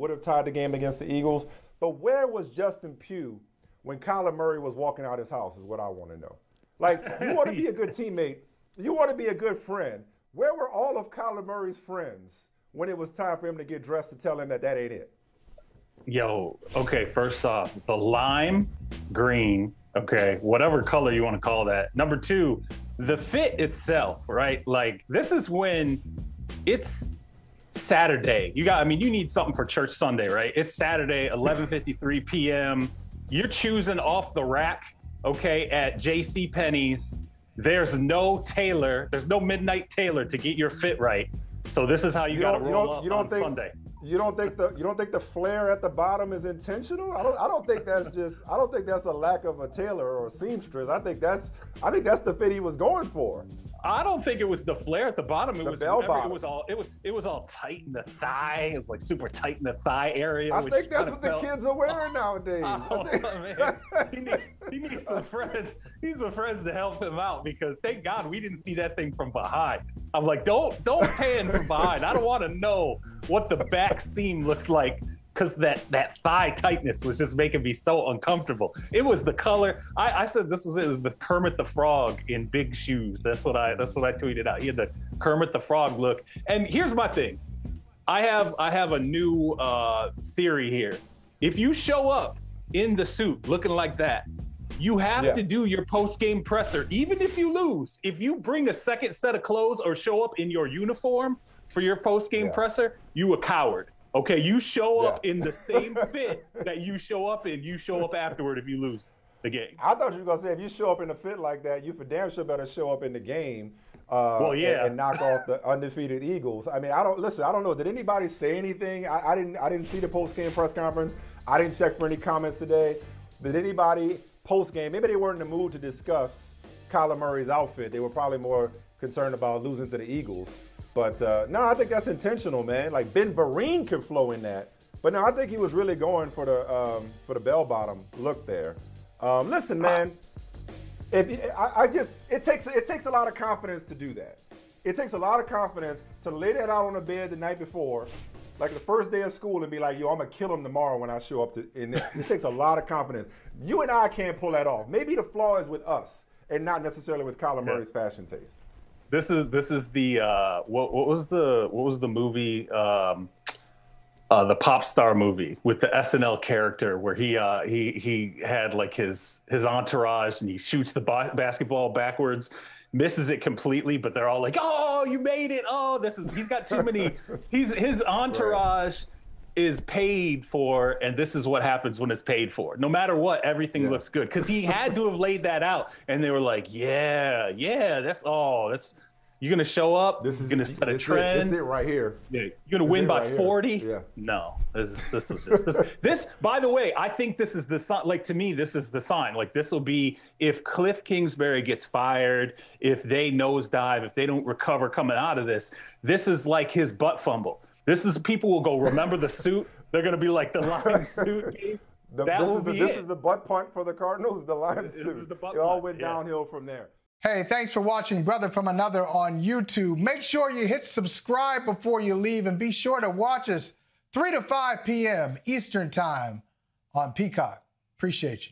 would have tied the game against the Eagles. But where was Justin Pugh when Kyler Murray was walking out his house? Is what I want to know. Like, you want to be a good teammate, you want to be a good friend. Where were all of Kyler Murray's friends when it was time for him to get dressed to tell him that that ain't it? Yo, okay, first off, the lime green, okay, whatever color you want to call that. Number two, the fit itself, right? Like, this is when it's Saturday. You got, I mean, you need something for church Sunday, right? It's Saturday, 11:53 p.m. You're choosing off the rack, okay, at J.C. Penney's. There's no tailor. There's no midnight tailor to get your fit right. So this is how you, You got to you roll don't- up you don't on think- Sunday. You don't think the you don't think the flare at the bottom is intentional? I don't I don't think that's just I don't think that's a lack of a tailor or a seamstress. I think that's I think that's the fit he was going for. I don't think it was the flare at the bottom. It The was bell bottom. it was all it was it was all tight in the thigh. It was like super tight in the thigh area. I think that's what the kids are wearing nowadays. Oh, I Oh, think- man. He, need, he needs some friends. He needs some friends to help him out because thank God we didn't see that thing from behind. I'm like, don't don't pan from behind. I don't want to know what the back seam looks like because that that thigh tightness was just making me so uncomfortable. It was the color. I, I said this was it. It was the Kermit the Frog in big shoes. That's what I that's what I tweeted out. He had the Kermit the Frog look. And here's my thing. I have I have a new uh, theory here. If you show up in the suit looking like that, you have Yeah. to do your post game presser, even if you lose. If you bring a second set of clothes or show up in your uniform for your post game Yeah. presser, you a coward. Okay, you show up Yeah. in the same fit that you show up in. You show up afterward if you lose the game. I thought you were gonna say if you show up in a fit like that, you for damn sure better show up in the game. Uh, Well, and- yeah. and, knock off the undefeated Eagles. I mean, I don't listen. I don't know. Did anybody say anything? I, I didn't. I didn't see the post game press conference. I didn't check for any comments today. Did anybody post game? Maybe they weren't in the mood to discuss Kyler Murray's outfit. They were probably more concerned about losing to the Eagles. But uh, no, I think that's intentional, man. Like Ben Vereen could flow in that. But no, I think he was really going for the um, for the bell bottom look there. Um, listen, man. If I, I just it takes it takes a lot of confidence to do that. It takes a lot of confidence to lay that out on the bed the night before, like the first day of school, and be like, "Yo, I'm gonna kill him tomorrow when I show up to." It takes a lot of confidence. You and I can't pull that off. Maybe the flaw is with us and not necessarily with Kyler Murray's fashion taste. This is this is the uh, what what was the what was the movie um, uh, the pop star movie with the SNL character where he uh, he he had like his his entourage and he shoots the ba- basketball backwards, misses it completely, but they're all like, "Oh, you made it! Oh, this is he's got too many. He's his entourage." Is paid for, and this is what happens when it's paid for. No matter what, everything Yeah. looks good because he had to have laid that out, and they were like, "Yeah, yeah, that's all. That's you're gonna show up. This is gonna set a this it- trend. This is it right here. Yeah, you're gonna This win by right 40. Yeah. No, this is, this was just this, this. By the way, I think this is the sign. Like to me, this is the sign. Like this will be if Cliff Kingsbury gets fired, if they nosedive, if they don't recover coming out of this. This is like his butt fumble. This is people will go remember the suit. They're gonna be like the line suit. game. The- that this will is the, be this it. is the butt punt for the Cardinals. The line This suit. is the butt it all punt, went yeah. downhill from there. Hey, thanks for watching Brother from Another on YouTube. Make sure you hit subscribe before you leave and be sure to watch us 3 to 5 p.m. Eastern Time on Peacock. Appreciate you.